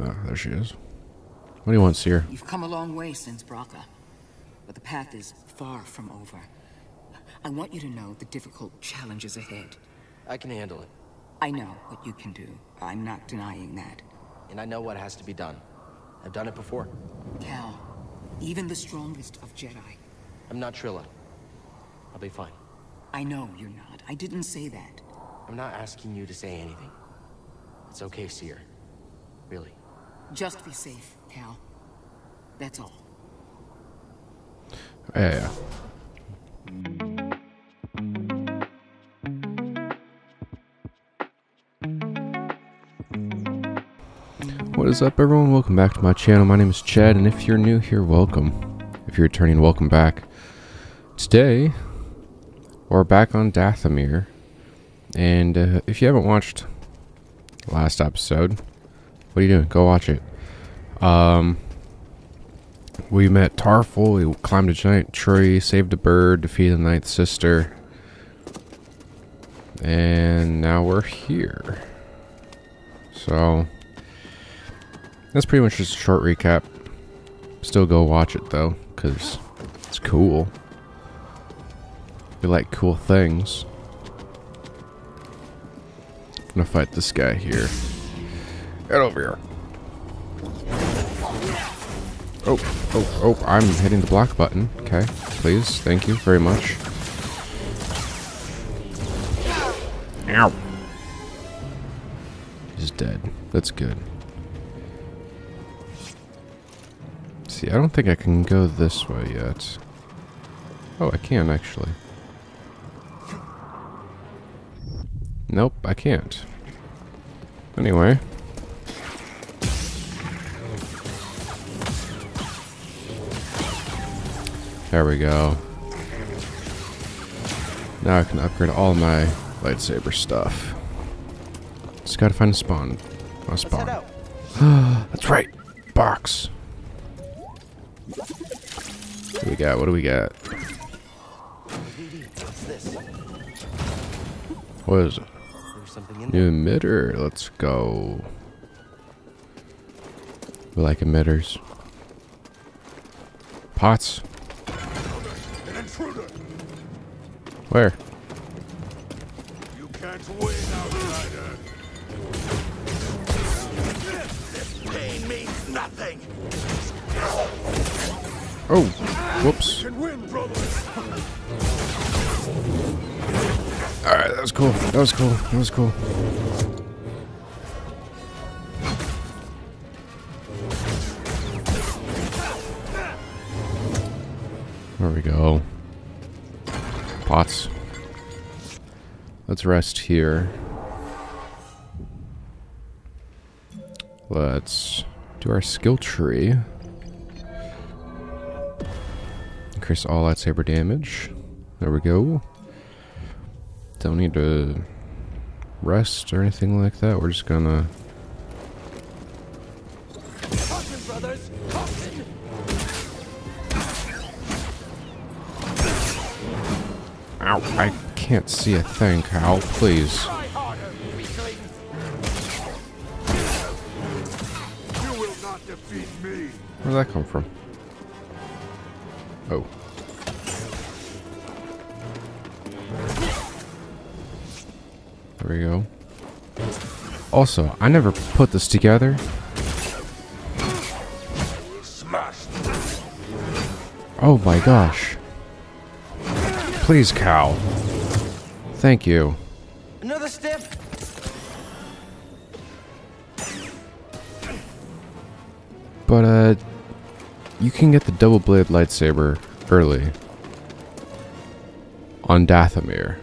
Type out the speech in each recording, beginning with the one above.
Oh, there she is. What do you want, Cere? You've come a long way since Bracca, but the path is far from over. I want you to know the difficult challenges ahead. I can handle it. I know what you can do. I'm not denying that. And I know what has to be done. I've done it before. Cal, even the strongest of Jedi. I'm not Trilla. I'll be fine. I know you're not. I didn't say that. I'm not asking you to say anything. It's okay, Cere. Really. Just be safe, Cal. That's all. Yeah, What is up, everyone? Welcome back to my channel. My name is Chad, and if you're new here, welcome. If you're returning, welcome back. Today, we're back on Dathomir, and uh, if you haven't watched last episode, what are you doing? Go watch it. Um, we met Tarful, we climbed a giant tree, saved a bird, defeated the Ninth Sister, and now we're here. So, that's pretty much just a short recap. Still go watch it though, because it's cool. We like cool things. I'm gonna fight this guy here. Get over here. Oh, oh, oh, I'm hitting the block button. Okay, please, thank you very much. Ow. He's dead. That's good. See, I don't think I can go this way yet. Oh, I can actually. Nope, I can't. Anyway. There we go. Now I can upgrade all my lightsaber stuff. Just gotta find a spawn. A spawn. That's right. Box. What do we got? What do we got? What is it? There's something in there. New emitter. Let's go. We like emitters. Pots. Where? You can't win! This pain means nothing! Oh, whoops. Brother! Alright, that was cool. That was cool. That was cool. Pots. Let's rest here. Let's do our skill tree. Increase all lightsaber damage. There we go. Don't need to rest or anything like that. We're just gonna. Ow! I can't see a thing, Cal. Please. Me! Where'd that come from? Oh. There we go. Also, I never put this together. Oh my gosh. Please, Cal. Thank you. Another step. But, uh, you can get the double blade lightsaber early on Dathomir,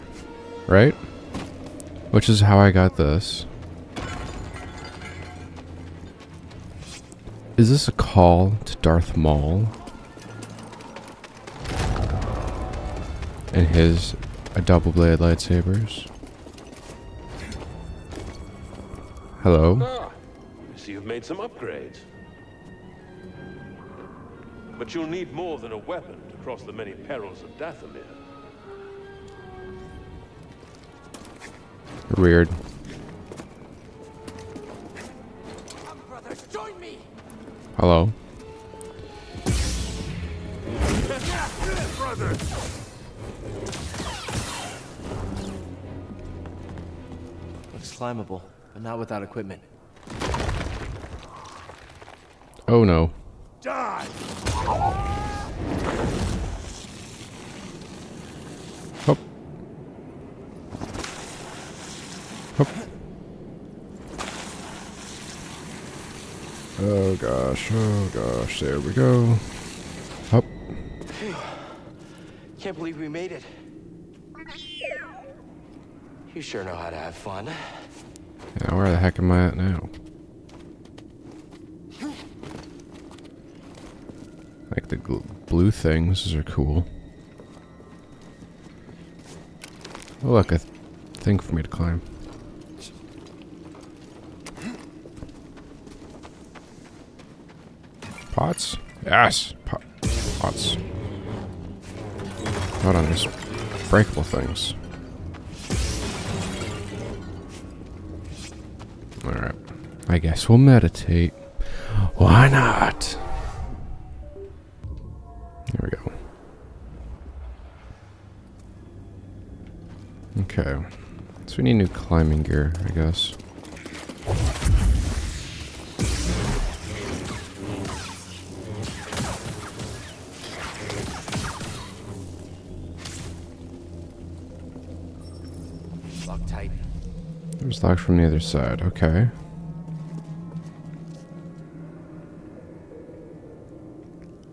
right? Which is how I got this. Is this a call to Darth Maul? And his double blade lightsabers? Hello? Ah, I see you've made some upgrades. But you'll need more than a weapon to cross the many perils of Dathomir. Weird. Come, brothers, join Join me! Hello. Climbable, but not without equipment. Oh no. Die! Hop. Hop. Oh gosh, oh gosh, there we go. Hop. Can't believe we made it. You sure know how to have fun. Now where the heck am I at now? Like the blue things, are cool. Oh look, a th- thing for me to climb. Pots? Yes! Po- pots. Hold on, there's breakable things. I guess we'll meditate. Why not? There we go. Okay. So we need new climbing gear, I guess. Lock tight. There's locked from the other side. Okay.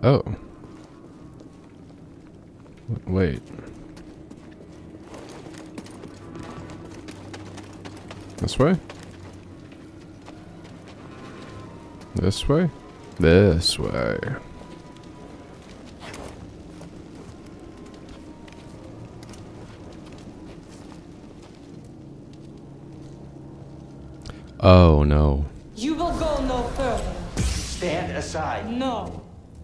Oh. Wait. This way? This way? This way. Oh no. You will go no further. Stand aside. No.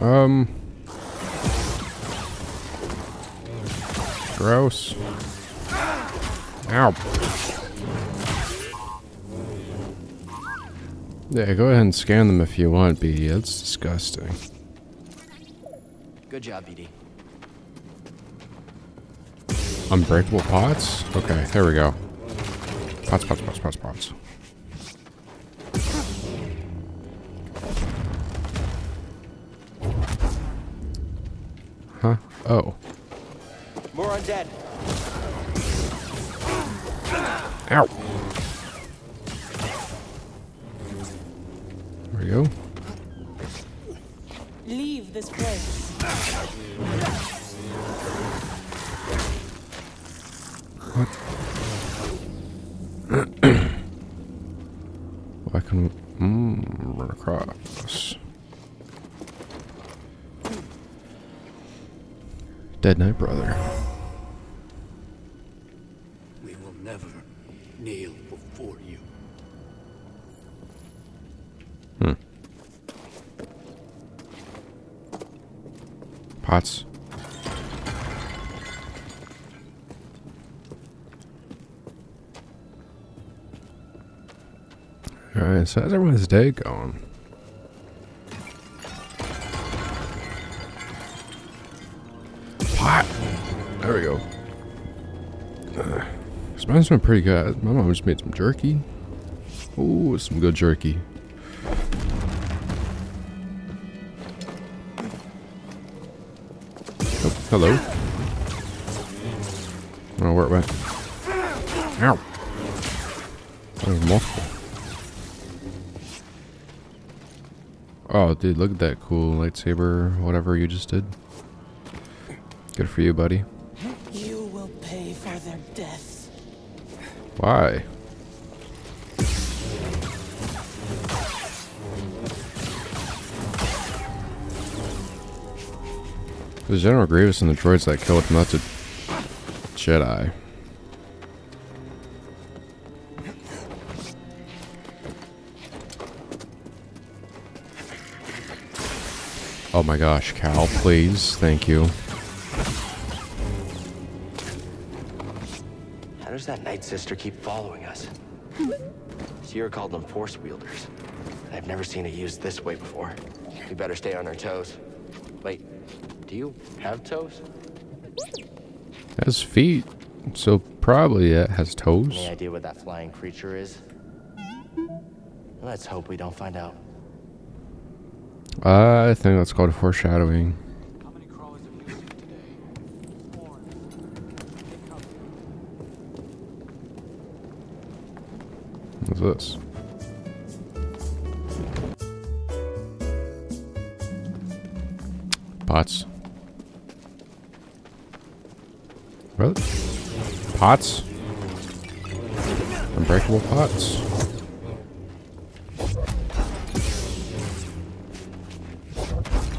Um. Gross. Ow. Yeah, go ahead and scan them if you want, BD. That's disgusting. Good job, BD. Unbreakable pots? Okay, there we go. Pots, pots, pots, pots, pots. Oh. More undead. Ow. Dead Night Brother. We will never kneel before you. Hmm. Pots. Alright, so how's everyone's day going? There we go. Uh, this mine's been pretty good. My mom just made some jerky. Ooh, some good jerky. Oh, hello. Oh, where it went? Ow. Multiple. Oh, dude, look at that cool lightsaber, whatever you just did. Good for you, buddy. Why? The General Grievous and the droids that killed that's a Jedi. Oh my gosh, Cal, please. Thank you. That Night Sister keep following us? Sierra called them Force Wielders. I've never seen it used this way before. We better stay on our toes. Wait, do you have toes? Has feet, so probably it has toes. Any idea what that flying creature is? Let's hope we don't find out. I think that's called foreshadowing. How many crawlers have you seen today? Four. Take cover. This? Pots. What? Pots? Unbreakable pots.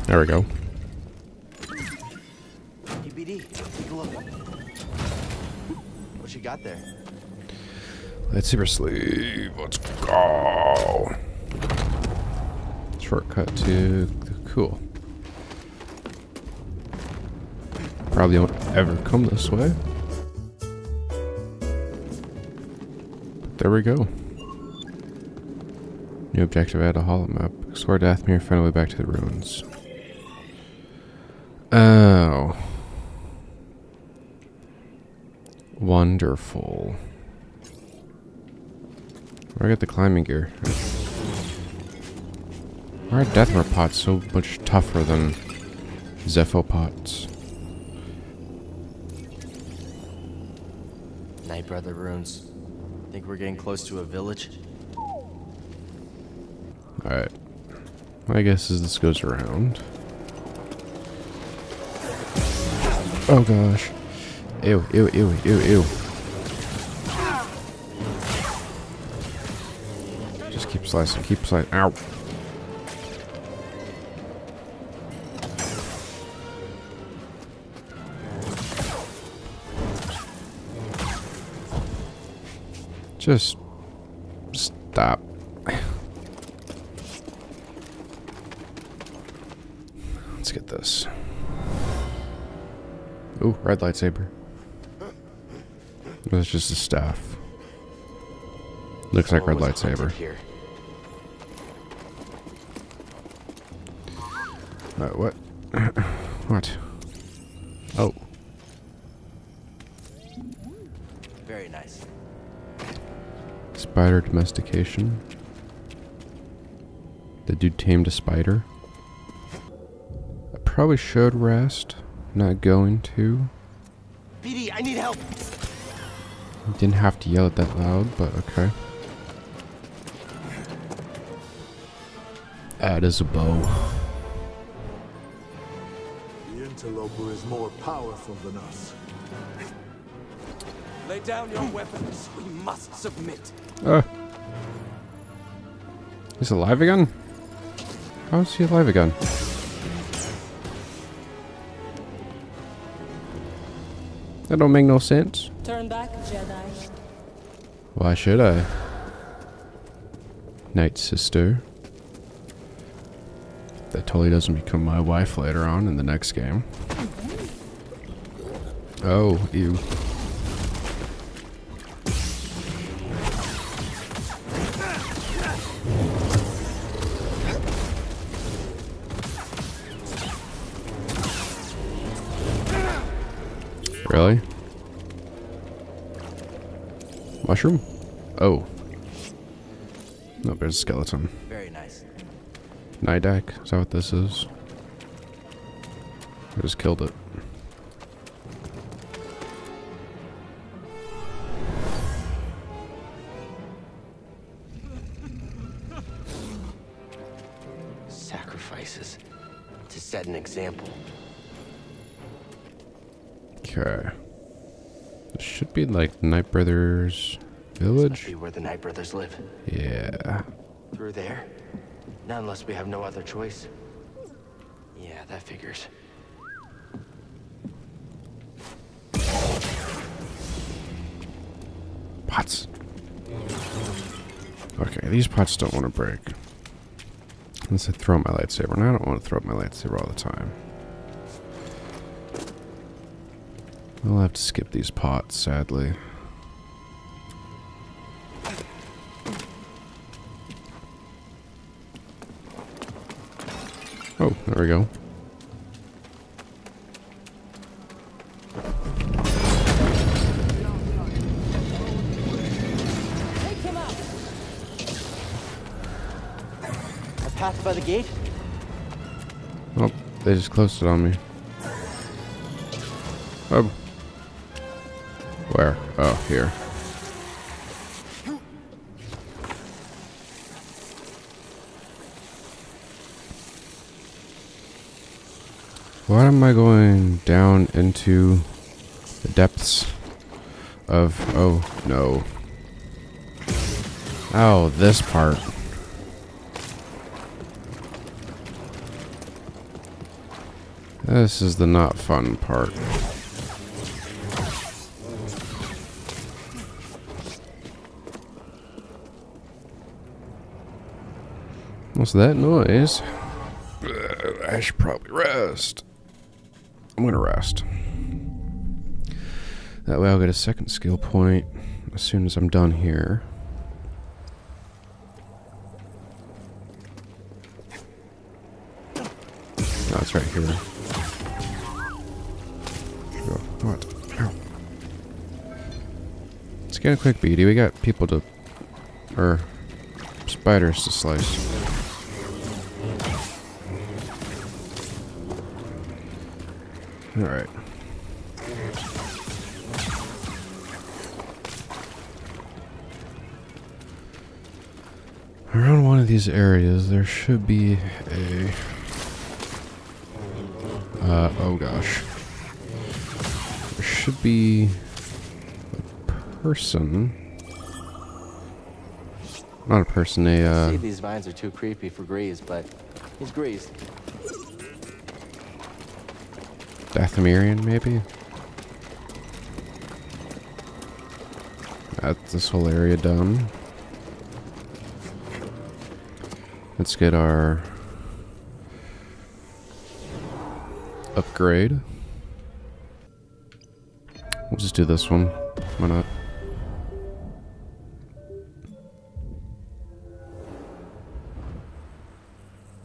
There we go. Lightsaber sleeve. Let's go. Shortcut to cool. Probably won't ever come this way. There we go. New objective add a holomap. Explore Dathomir, find a way back to the ruins. Oh. Wonderful. Where I get the climbing gear? Why are Dathomir pots so much tougher than Zeffo pots? Night Brother runes. Think we're getting close to a village? Alright. My guess is this goes around. Oh gosh. Ew, ew, ew, ew, ew. Just keep slicing, keep slicing. Ow. Just stop. Let's get this. Ooh, red lightsaber. That's just a staff. Looks like red lightsaber. Here. Uh, what? what? Oh, Very nice. spider domestication. The dude tamed a spider. I probably should rest. Not going to. BD, I need help! Didn't have to yell it that loud, but okay. That is a bow. The interloper is more powerful than us. Lay down your weapons. We must submit. Uh. He's alive again? How is he alive again? That don't make no sense. Turn back, Jedi. Why should I? Night sister. Totally doesn't become my wife later on in the next game. Oh, ew. Really? Mushroom? Oh. No, there's a skeleton. Nydak? Is that what this is? I just killed it. Sacrifices. To set an example. Okay. This should be like Night Brothers village. be where the Night Brothers live. Yeah. Through there? Not unless we have no other choice. Yeah, that figures. Pots. Okay, these pots don't want to break. Unless I throw my lightsaber, and I don't want to throw up my lightsaber all the time. I'll have to skip these pots, sadly. We go. A path by the gate? Oh, they just closed it on me. Oh. Where? Oh, here. Why am I going down into the depths of... Oh, no. Oh, this part. This is the not fun part. What's that noise? I should probably rest. I'm gonna rest. That way I'll get a second skill point as soon as I'm done here. No, it's right here. Oh, what? Let's get a quick beady. We got people to... Or... Spiders to slice. Alright. Around one of these areas, there should be a... Uh, oh gosh. There should be a person. Not a person, a, See, uh, these vines are too creepy for Greez, but he's Greez. Dathomirian, maybe? Got this whole area done. Let's get our upgrade. We'll just do this one. Why not?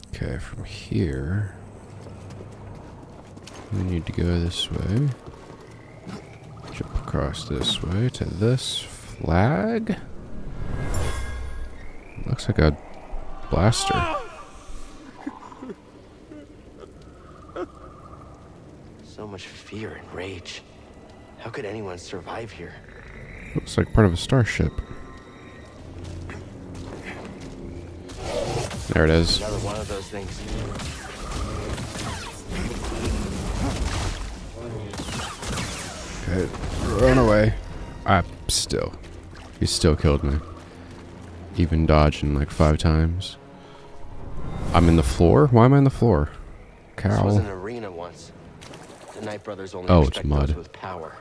Okay, from here, we need to go this way. Jump across this way to this flag. Looks like a blaster. So much fear and rage. How could anyone survive here? Looks like part of a starship. There it is. Another one of those things. Okay, run away. I still. He still killed me. Even dodging like five times. I'm in the floor? Why am I in the floor? This was an Cow. arena once. The Night Brothers only Oh, it's mud. with power.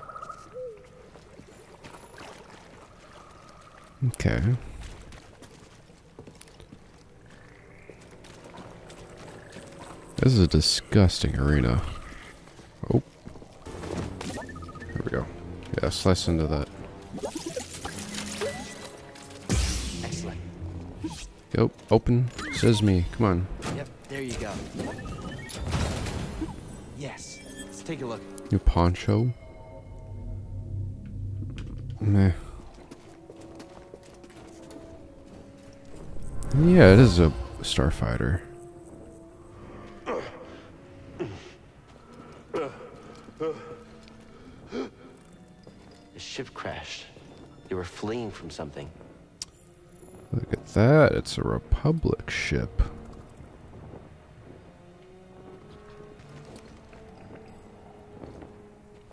Okay. This is a disgusting arena. Yeah, slice into that. Excellent. Go, open. Says me. Come on. Yep, there you go. Yes. Let's take a look. New poncho. Meh. Yeah, it is a starfighter. They were fleeing from something. Look at that. It's a Republic ship.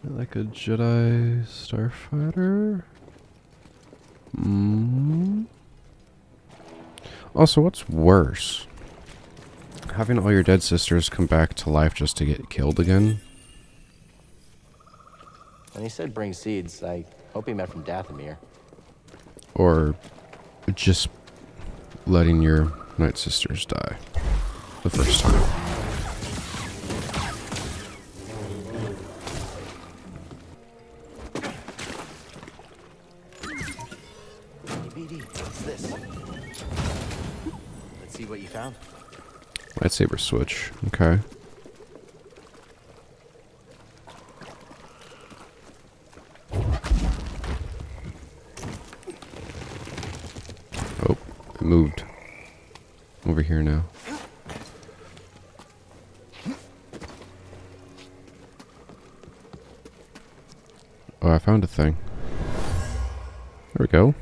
Like a Jedi starfighter? Mm. Also, what's worse? Having all your dead sisters come back to life just to get killed again? And he said bring seeds. I hope he meant from Dathomir. Or just letting your night sisters die the first time? Hey, BD, what's this? Let's see what you found. Lightsaber switch. Okay. Oh, it moved. Over here now. Oh, I found a thing. There we go.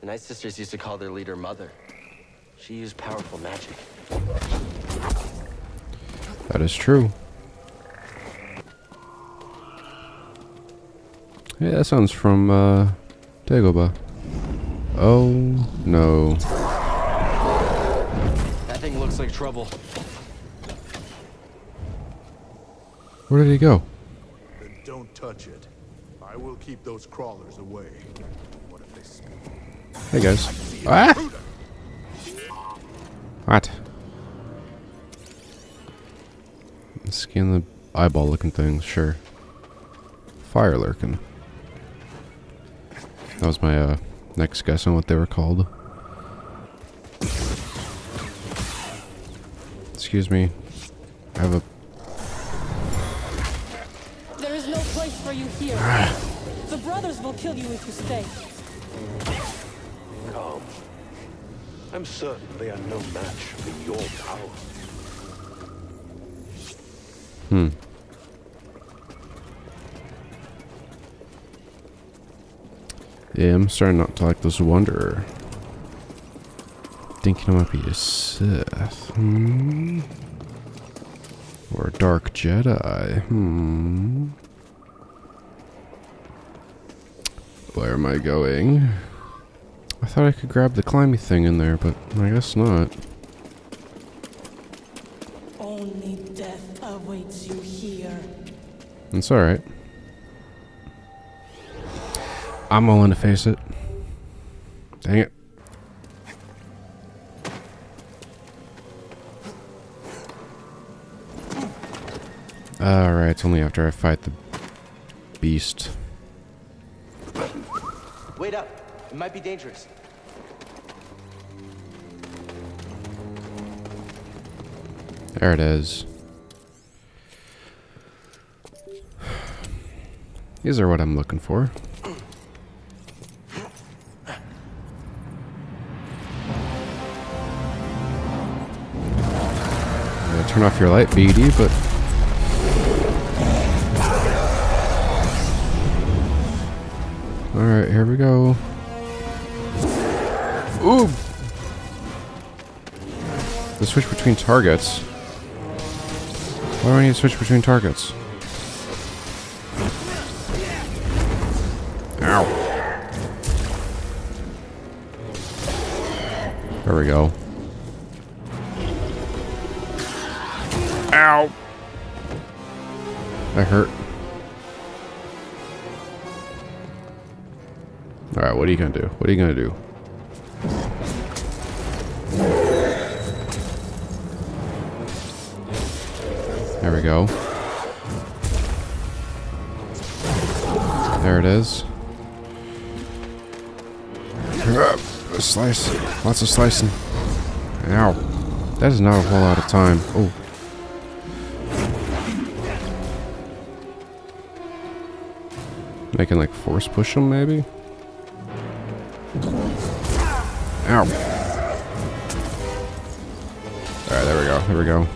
The Night Sisters used to call their leader Mother. She used powerful magic. That is true. Yeah, that sounds from uh, Dagobah. Oh no. That thing looks like trouble. Where did he go? Then don't touch it. I will keep those crawlers away. What if they smell? Hey guys. Ah! What? Scan the eyeball looking things, sure. Fire lurking. That was my uh, next guess on what they were called. Excuse me. I have a the brothers will kill you if you stay. Calm. I'm certain they are no match for your power. Hmm. Yeah, I'm starting not to like this Wanderer. Thinking I might be a Sith. Hmm. Or a Dark Jedi. Hmm. Where am I going? I thought I could grab the climby thing in there, but I guess not. Only death awaits you here. It's alright. I'm willing to face it. Dang it. Alright, it's only after I fight the beast. Wait up. It might be dangerous. There it is. These are what I'm looking for. Turn off your light, BD, but Alright, here we go. Ooh! The switch between targets. Why do I need to switch between targets? Ow. There we go. What are you gonna do? What are you gonna do? There we go. There it is. Slice. Lots of slicing. Ow. That is not a whole lot of time. Oh. Making like force push them maybe? Ow. Alright, there we go. Here we go.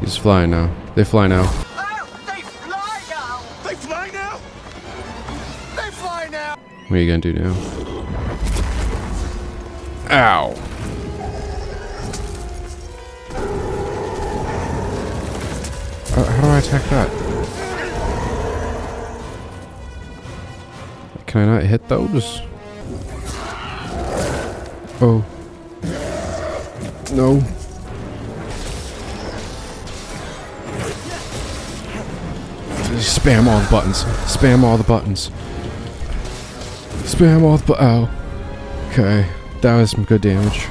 He's flying now. They fly now. Oh, they fly now. They fly now. They fly now. What are you gonna do now? Ow. Uh, how do I attack that? Can I not hit those? Oh. No. Just spam all the buttons. Spam all the buttons. Spam all the bu- Oh. Okay. That was some good damage.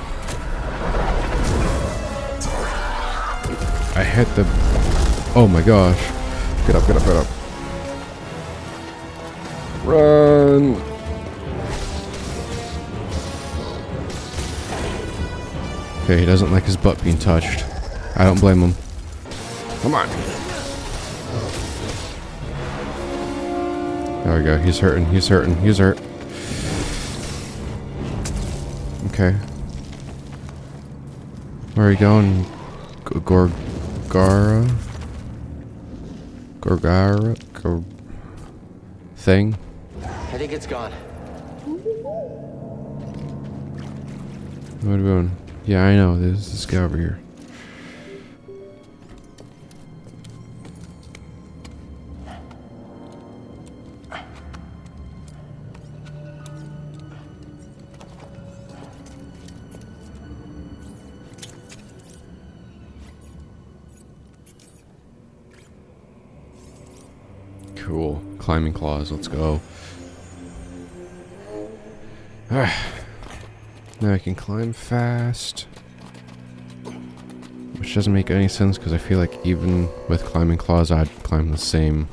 I hit the... Oh my gosh. Get up, get up, get up. Run! Okay, he doesn't like his butt being touched. I don't blame him. Come on. There we go. He's hurting. He's hurting. He's hurt. Okay. Where are you going? G- Gorgara? Gorgara? Gor thing? I think it's gone. What doing? Yeah, I know. There's this guy over here. Cool. Climbing claws. Let's go. Now I can climb fast. Which doesn't make any sense because I feel like even with climbing claws, I'd climb the same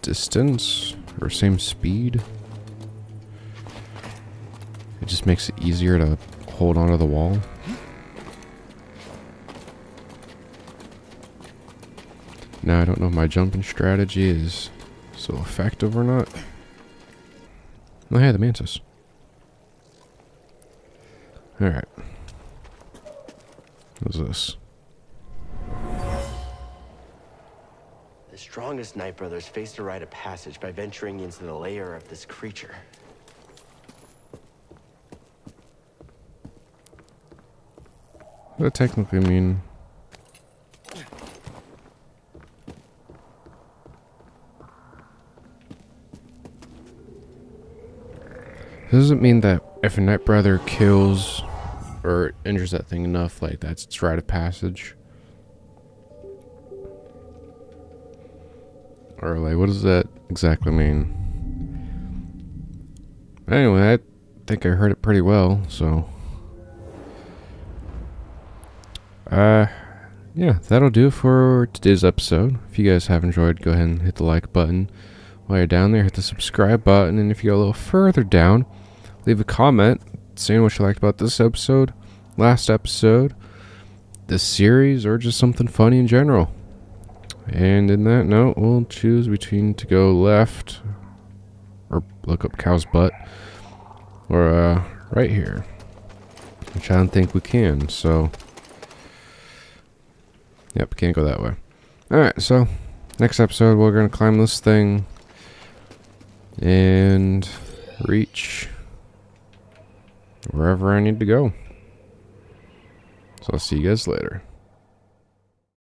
distance or same speed. It just makes it easier to hold onto the wall. Now I don't know if my jumping strategy is so effective or not. Oh yeah, the mantis. Alright. What's this? The strongest Night Brothers faced a rite of passage by venturing into the lair of this creature. What that technically mean? Does it mean that if a Night Brother kills or injures that thing enough, like that's its rite of passage? Or like, what does that exactly mean? Anyway, I think I heard it pretty well, so. Uh, yeah, that'll do for today's episode. If you guys have enjoyed, go ahead and hit the like button. While you're down there, hit the subscribe button, and if you go a little further down, leave a comment saying what you liked about this episode, last episode, this series, or just something funny in general. And in that note, we'll choose between to go left, or look up cow's butt, or uh, right here, which I don't think we can. So, yep, can't go that way. All right, so next episode we're gonna climb this thing and reach wherever I need to go. So I'll see you guys later.